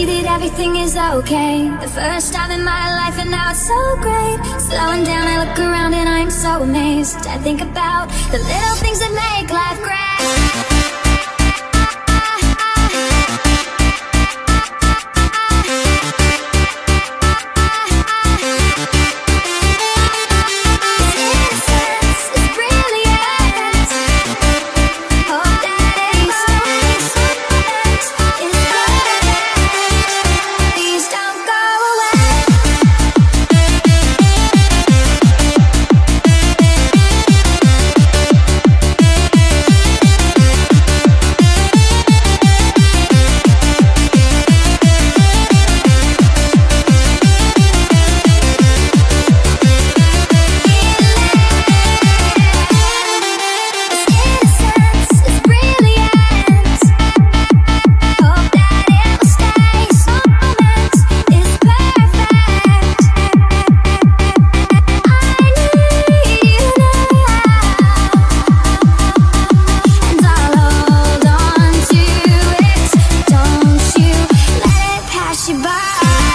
see that everything is okay. The first time in my life and now it's so great. Slowing down, I look around and I'm so amazed. I think about the little things that make life great. Bye.